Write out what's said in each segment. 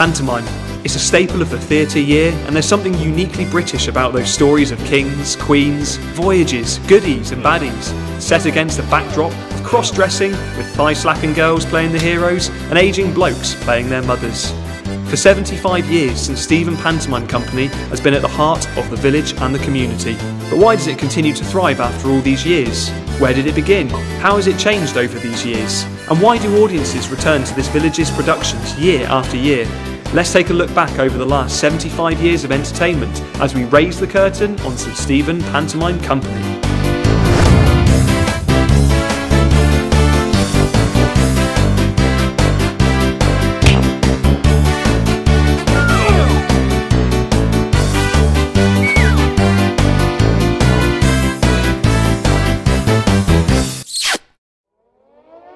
Pantomime. It's a staple of the theatre year, and there's something uniquely British about those stories of kings, queens, voyages, goodies, and baddies, set against the backdrop of cross dressing, with thigh slapping girls playing the heroes, and ageing blokes playing their mothers. For 75 years St Stephen Pantomime Company has been at the heart of the village and the community. But why does it continue to thrive after all these years? Where did it begin? How has it changed over these years? And why do audiences return to this village's productions year after year? Let's take a look back over the last 75 years of entertainment as we raise the curtain on St Stephen Pantomime Company.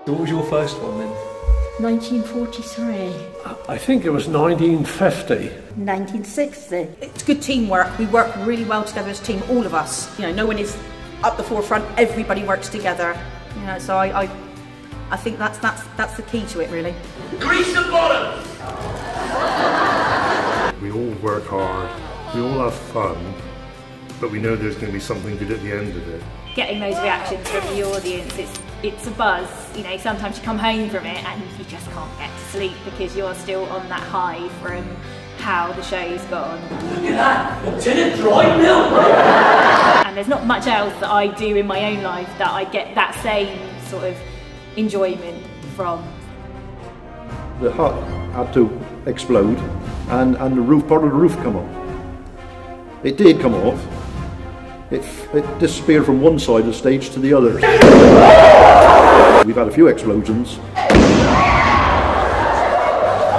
What was your first one then? 1943. I think it was 1950. 1960. It's good teamwork. We work really well together as a team, all of us. You know, no one is up the forefront. Everybody works together. You know, so I, I, I think that's that's that's the key to it, really. Grease the bottom! We all work hard, we all have fun, but we know there's going to be something good at the end of it. Getting those reactions from the audience, it's it's a buzz. You know, sometimes you come home from it and you just can't get to sleep because you're still on that high from how the show's gone. Look at that! Lieutenant Dry Milk! And there's not much else that I do in my own life that I get that same sort of enjoyment from. The hut had to explode and, and the roof, part of the roof come off. It did come off. It, it disappeared from one side of the stage to the other. We've had a few explosions.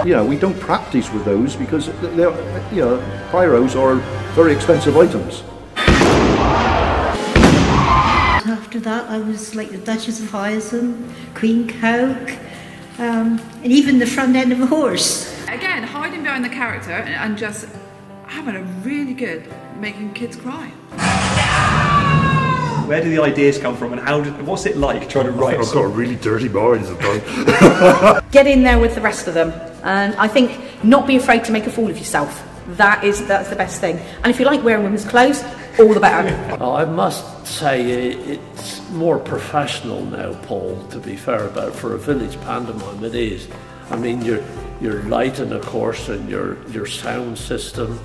You know, we don't practice with those because they're, you know, pyros are very expensive items. After that, I was like the Duchess of Hyacinth, Queen Coke, um, and even the front end of a horse. Again, hiding behind the character and just having a really good making kids cry. Where do the ideas come from and how did, what's it like trying to write I've got a really dirty mind sometimes. Get in there with the rest of them, and I think not be afraid to make a fool of yourself. That is that's the best thing. And if you like wearing women's clothes, all the better. Well, I must say it's more professional now, Paul, to be fair about it. For a village pantomime, it is. I mean, your, your lighting, of course, and your, your sound system.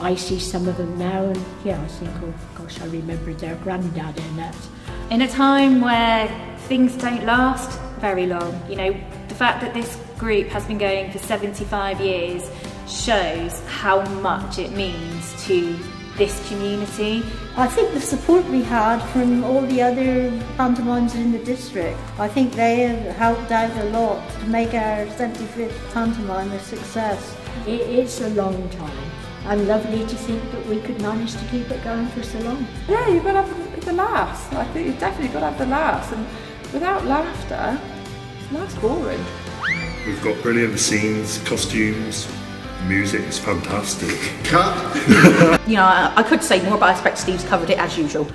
I see some of them now and yeah, I think, oh gosh, I remember their granddad in it. In a time where things don't last very long, you know, the fact that this group has been going for 75 years shows how much it means to this community. I think the support we had from all the other pantomimes in the district, I think they have helped out a lot to make our 75th pantomime a success. It is a long time and lovely to think that we could manage to keep it going for so long. Yeah, you've got to have the laughs. I think you've definitely got to have the laughs. And without laughter, life's boring. We've got brilliant scenes, costumes, music is fantastic. You know, I, I could say more, but I expect Steve's covered it as usual.